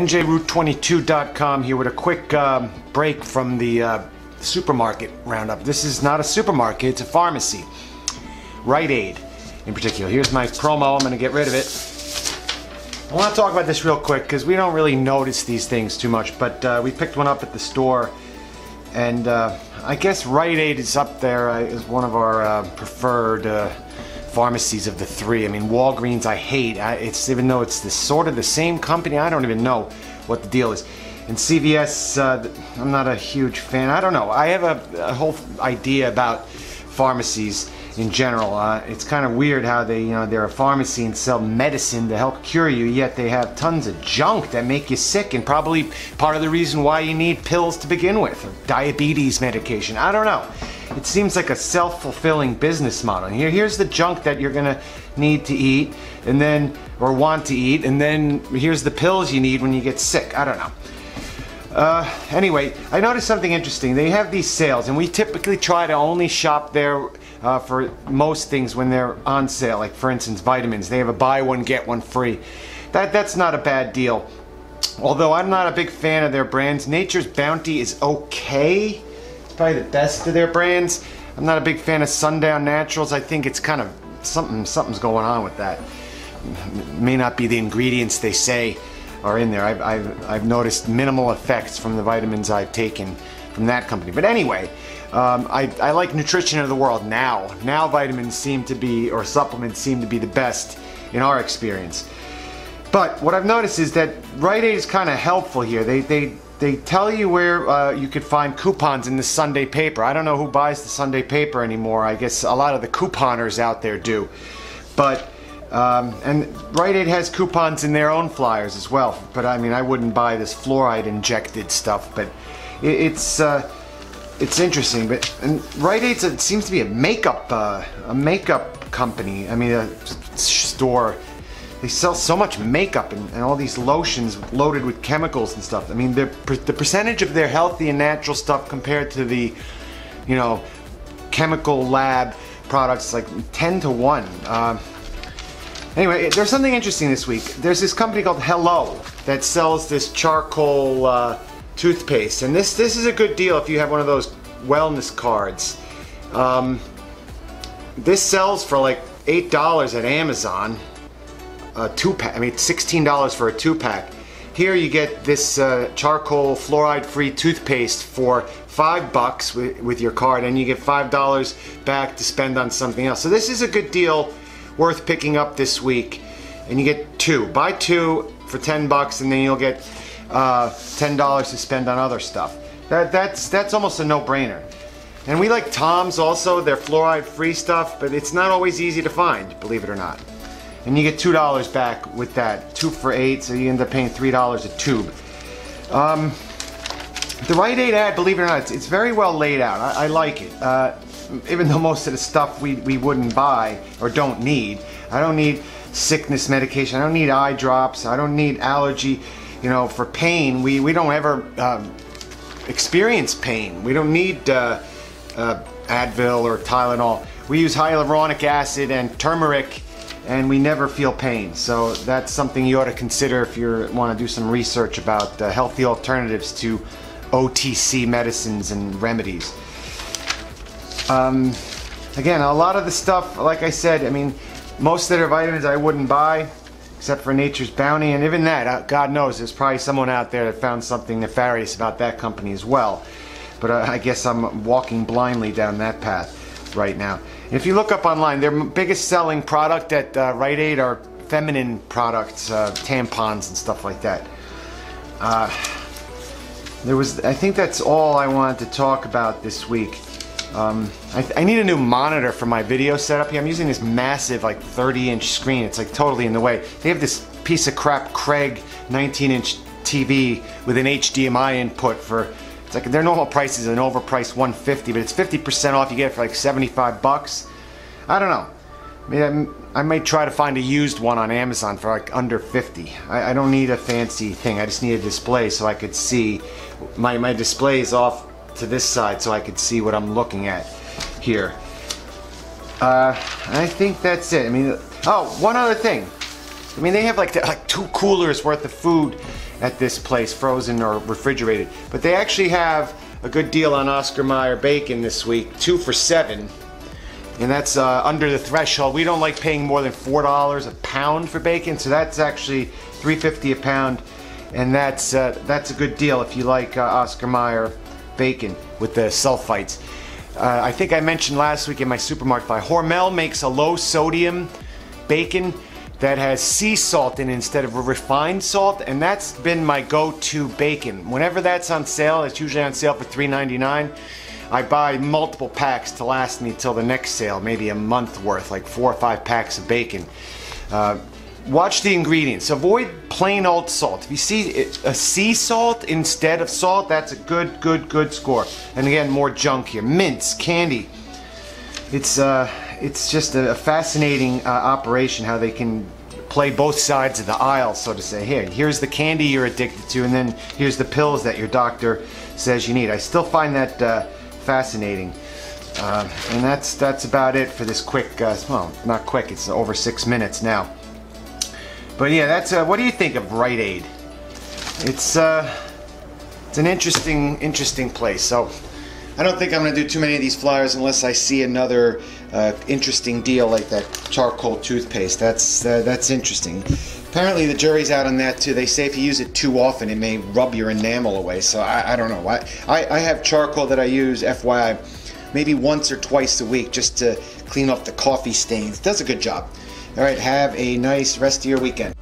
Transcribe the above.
NJRoute22.com here with a quick um, break from the uh, supermarket roundup. This is not a supermarket, it's a pharmacy. Rite Aid in particular. Here's my promo, I'm going to get rid of it. I want to talk about this real quick because we don't really notice these things too much, but uh, we picked one up at the store and uh, I guess Rite Aid is up there uh, is one of our uh, preferred uh, pharmacies of the three. I mean, Walgreens I hate. I, it's even though it's the, sort of the same company, I don't even know what the deal is. And CVS, uh, I'm not a huge fan. I don't know. I have a, a whole idea about pharmacies in general. Uh, it's kind of weird how they, you know, they're a pharmacy and sell medicine to help cure you, yet they have tons of junk that make you sick and probably part of the reason why you need pills to begin with, or diabetes medication. I don't know. It seems like a self-fulfilling business model. Here, here's the junk that you're gonna need to eat, and then, or want to eat, and then here's the pills you need when you get sick. I don't know. Uh, anyway, I noticed something interesting. They have these sales, and we typically try to only shop there uh, for most things when they're on sale. Like, for instance, vitamins. They have a buy one, get one free. That, that's not a bad deal. Although I'm not a big fan of their brands. Nature's Bounty is okay. It's probably the best of their brands. I'm not a big fan of Sundown Naturals. I think it's kind of something something's going on with that. It may not be the ingredients they say are in there. I've, I've, I've noticed minimal effects from the vitamins I've taken from that company. But anyway, um, I, I like Nutrition of the World now. Now vitamins seem to be, or supplements seem to be the best in our experience. But what I've noticed is that Rite Aid is kind of helpful here. They, they, they tell you where uh, you could find coupons in the Sunday paper. I don't know who buys the Sunday paper anymore. I guess a lot of the couponers out there do. But um, and Rite Aid has coupons in their own flyers as well. But I mean, I wouldn't buy this fluoride injected stuff. But it, it's uh, it's interesting. But and Rite Aid seems to be a makeup uh, a makeup company. I mean, a store. They sell so much makeup and, and all these lotions loaded with chemicals and stuff. I mean, the the percentage of their healthy and natural stuff compared to the, you know, chemical lab products like 10 to 1. Uh, Anyway, there's something interesting this week. There's this company called Hello that sells this charcoal uh, toothpaste, and this this is a good deal if you have one of those wellness cards. Um, this sells for like eight dollars at Amazon. A two pack. I mean, sixteen dollars for a two pack. Here you get this uh, charcoal fluoride-free toothpaste for five bucks with, with your card, and you get five dollars back to spend on something else. So this is a good deal worth picking up this week. And you get two. Buy two for 10 bucks and then you'll get uh, $10 to spend on other stuff. That, that's, that's almost a no-brainer. And we like Tom's also, their fluoride-free stuff, but it's not always easy to find, believe it or not. And you get $2 back with that. Two for eight, so you end up paying $3 a tube. Um, the Rite Aid ad, believe it or not, it's, it's very well laid out. I, I like it. Uh, even though most of the stuff we, we wouldn't buy or don't need. I don't need sickness medication. I don't need eye drops. I don't need allergy. You know, for pain, we, we don't ever uh, experience pain. We don't need uh, uh, Advil or Tylenol. We use hyaluronic acid and turmeric and we never feel pain. So that's something you ought to consider if you want to do some research about uh, healthy alternatives to OTC medicines and remedies. Um, again, a lot of the stuff, like I said, I mean, most of their vitamins I wouldn't buy, except for Nature's Bounty, and even that, uh, God knows, there's probably someone out there that found something nefarious about that company as well. But uh, I guess I'm walking blindly down that path right now. If you look up online, their biggest selling product at uh, Rite Aid are feminine products, uh, tampons and stuff like that. Uh, there was, I think that's all I wanted to talk about this week. Um, I, I, need a new monitor for my video setup here. I'm using this massive like 30 inch screen. It's like totally in the way. They have this piece of crap Craig 19 inch TV with an HDMI input for it's like their normal price is an overpriced 150 but it's 50% off you get it for like 75 bucks I don't know I might try to find a used one on Amazon for like under 50 I, I don't need a fancy thing I just need a display so I could see my, my display is off to this side so I could see what I'm looking at here. Uh, I think that's it. I mean, oh, one other thing. I mean, they have like the, like two coolers worth of food at this place, frozen or refrigerated. But they actually have a good deal on Oscar Mayer bacon this week, two for seven. And that's uh, under the threshold. We don't like paying more than four dollars a pound for bacon, so that's actually 3.50 a pound, and that's uh, that's a good deal if you like uh, Oscar Mayer bacon with the sulfites. Uh, I think I mentioned last week in my supermarket buy, Hormel makes a low sodium bacon that has sea salt in it instead of a refined salt, and that's been my go-to bacon. Whenever that's on sale, it's usually on sale for $3.99. I buy multiple packs to last me till the next sale, maybe a month worth, like four or five packs of bacon. Uh, watch the ingredients. Avoid plain old salt. If you see a sea salt instead of salt, that's a good, good, good score. And again, more junk here. Mints, candy. It's uh, it's just a fascinating uh, operation how they can play both sides of the aisle, so to say. Here, here's the candy you're addicted to, and then here's the pills that your doctor says you need. I still find that uh, fascinating. Uh, and that's that's about it for this quick, uh, well, not quick, it's over six minutes now. But yeah, that's, uh, what do you think of Rite Aid? It's, uh, it's an interesting, interesting place. So I don't think I'm going to do too many of these flyers unless I see another uh, interesting deal like that charcoal toothpaste. That's uh, that's interesting. Apparently the jury's out on that too. They say if you use it too often, it may rub your enamel away. So I, I don't know. I, I, I have charcoal that I use, FYI, maybe once or twice a week just to clean up the coffee stains. Does a good job. All right, have a nice rest of your weekend.